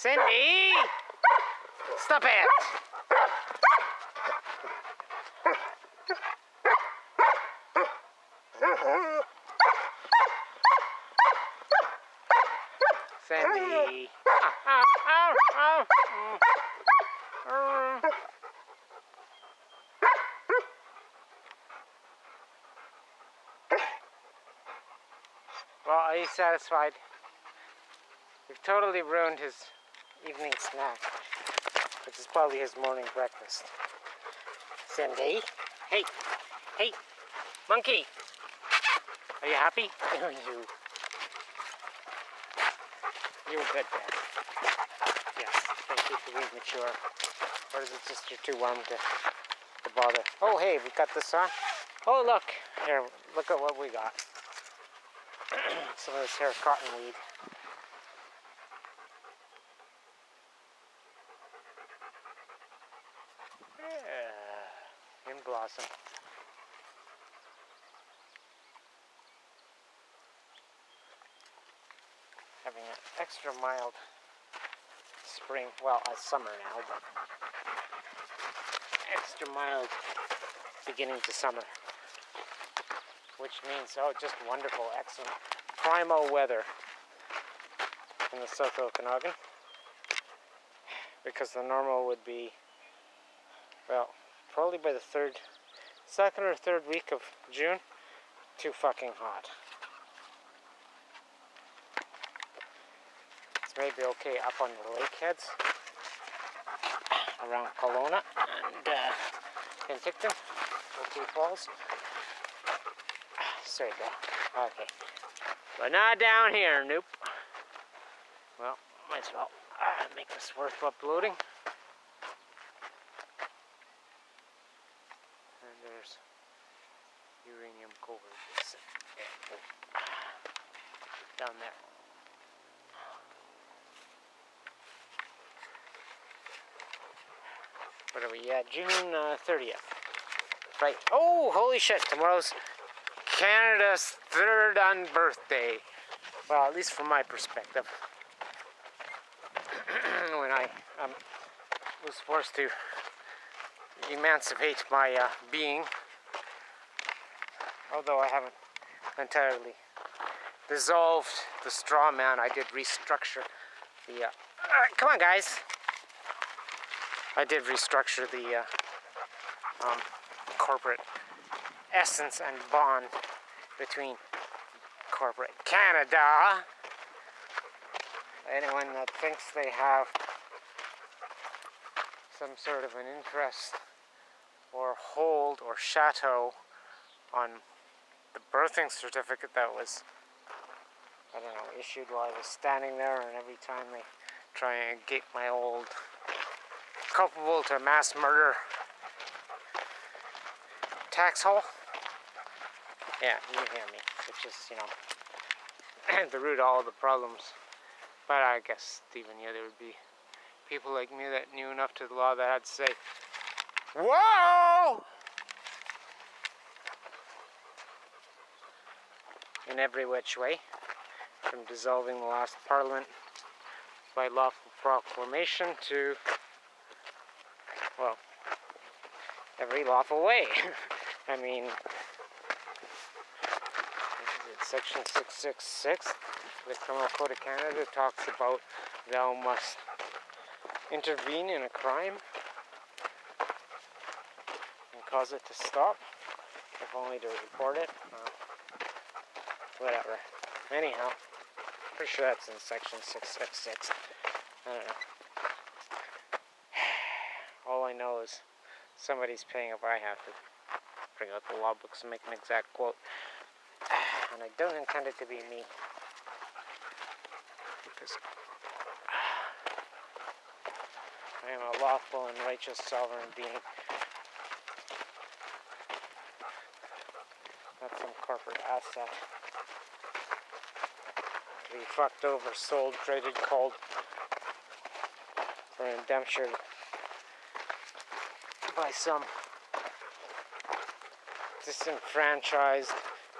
Cindy! Stop it! Mm. Well, are you satisfied? We've totally ruined his evening snack, which is probably his morning breakfast. Cindy? Hey, hey, monkey! Are you happy? you. You're a good dad. Yes, thank you for being mature. Or is it just you're too warm to, to bother? Oh, hey, we got this on. Oh, look. Here, look at what we got. Some of this here cottonweed. Blossom. Having an extra mild spring, well, it's summer now, but extra mild beginning to summer. Which means, oh, just wonderful, excellent, primal weather in the south Okanagan. Because the normal would be, well, probably by the third, second or third week of June, too fucking hot. It's maybe okay up on the lake heads around Kelowna and uh, Penticton, OK Falls. Sorry, Bill. Okay. But not down here, nope. Well, might as well uh, make this worth uploading. And there's uranium covert down there. What are we at? June uh, 30th. Right. Oh, holy shit. Tomorrow's Canada's third on birthday. Well, at least from my perspective. when I um, was forced to emancipate my uh, being, although I haven't entirely dissolved the straw man, I did restructure the. Uh, uh, come on, guys. I did restructure the uh, um, corporate essence and bond between corporate Canada. Anyone that thinks they have some sort of an interest or hold or chateau on the birthing certificate that was, I don't know, issued while I was standing there, and every time they try and get my old culpable to mass murder tax hole. Yeah, you hear me. Which is, you know, the root of all the problems. But I guess even yeah, there would be people like me that knew enough to the law that had to say, Whoa! In every which way, from dissolving the last parliament by lawful proclamation to, well, every lawful way. I mean, section 666 of the Criminal Code of Canada talks about thou must intervene in a crime and cause it to stop, if only to report it. Uh, whatever. Anyhow, pretty sure that's in section 666. I don't know. All I know is somebody's paying if I have to bring out the law books and make an exact quote. And I don't intend it to be me. Because I am a lawful and righteous sovereign being. Not some corporate asset. To be fucked over, sold, traded, called, or indentured by some disenfranchised,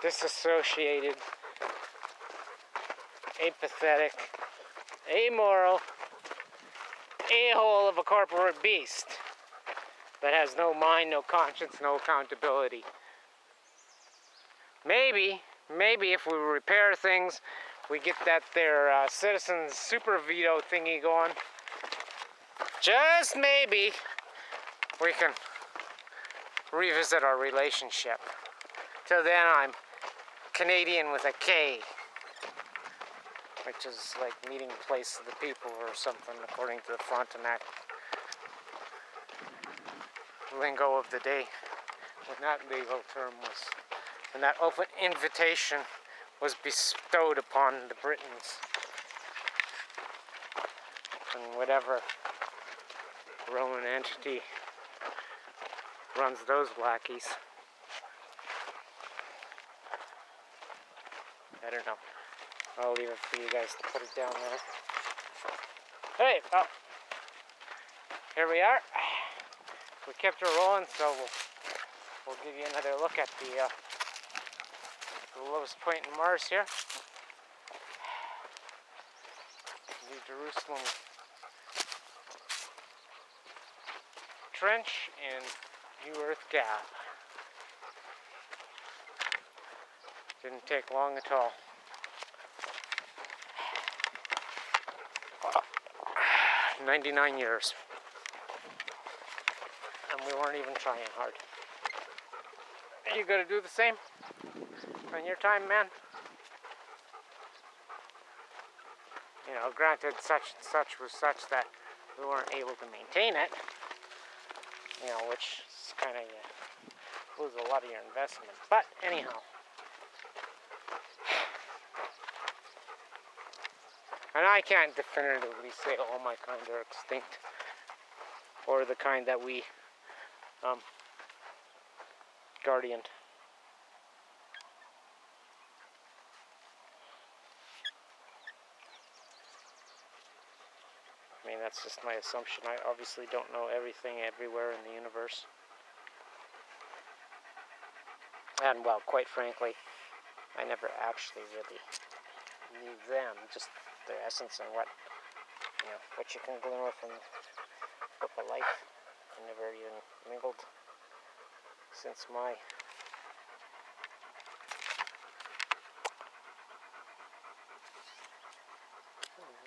disassociated, apathetic, amoral, a-hole of a corporate beast that has no mind, no conscience, no accountability. Maybe, maybe if we repair things, we get that their uh, citizens super veto thingy going. Just maybe we can revisit our relationship. Till then, I'm Canadian with a K, which is like meeting place of the people or something, according to the Frontenac lingo of the day. When that legal term was, when that open invitation was bestowed upon the Britons. And whatever Roman entity runs those lackeys. I don't know. I'll leave it for you guys to put it down there. Hey, oh, here we are. We kept her rolling, so we'll, we'll give you another look at the, uh, the lowest point in Mars here. New Jerusalem Trench and New Earth Gap. Didn't take long at all. Ninety-nine years. And we weren't even trying hard. You gonna do the same on your time, man? You know, granted such and such was such that we weren't able to maintain it. You know, which is kind of uh, lose a lot of your investment. But anyhow. And I can't definitively say all my kind are extinct, or the kind that we um, guardian. That's just my assumption. I obviously don't know everything everywhere in the universe. And, well, quite frankly, I never actually really knew them, just their essence and what, you know, what you can glean from book of life. I never even mingled since my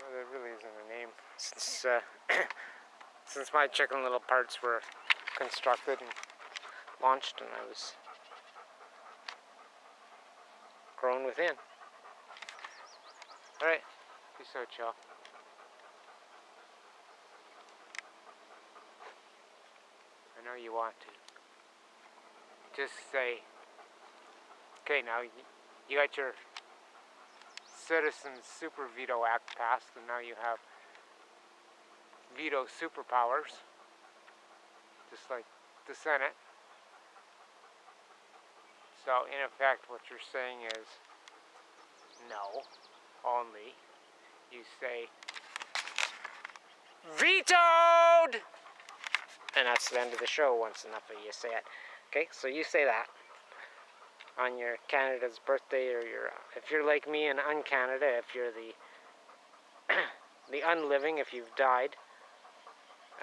well, there really isn't a name since uh, since my chicken little parts were constructed and launched and I was grown within. Alright, peace out y'all. I know you want to. Just say, okay, now you, you got your Citizens Super Veto Act passed, and now you have veto superpowers, just like the Senate. So, in effect, what you're saying is no, only. You say vetoed! And that's the end of the show once enough of you say it. Okay, so you say that on your Canada's birthday or your uh, if you're like me and un-Canada, if you're the the unliving, if you've died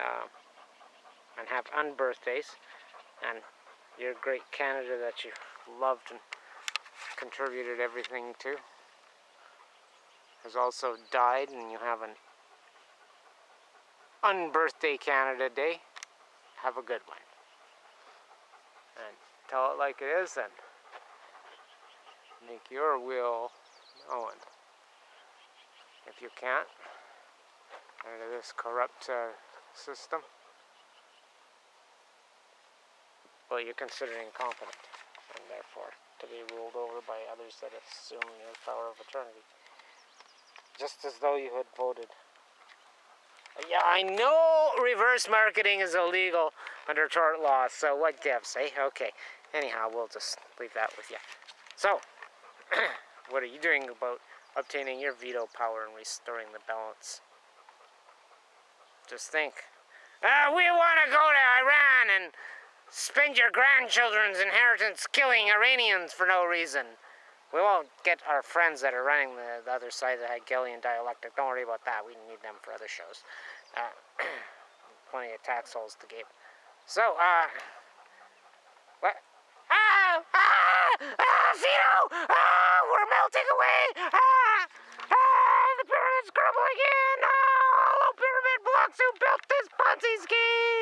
uh, and have unbirthdays, and your great Canada that you loved and contributed everything to has also died, and you have an unbirthday Canada Day have a good one. And tell it like it is and make your will known. If you can't, under this corrupt uh, system, well, you're considered incompetent and therefore to be ruled over by others that assume your power of attorney. Just as though you had voted yeah, I know reverse marketing is illegal under tort law, so what gives, eh? Okay. Anyhow, we'll just leave that with you. So, what are you doing about obtaining your veto power and restoring the balance? Just think. Uh, we want to go to Iran and spend your grandchildren's inheritance killing Iranians for no reason. We won't get our friends that are running the, the other side, of the Hegelian dialectic. Don't worry about that. We need them for other shows. Uh, plenty of tax holes to gape. So, uh, what? Ah! Ah! Ah! Fido! Ah! We're melting away! Ah! Ah! The pyramid's crumbling in! Who built this Ponzi scheme!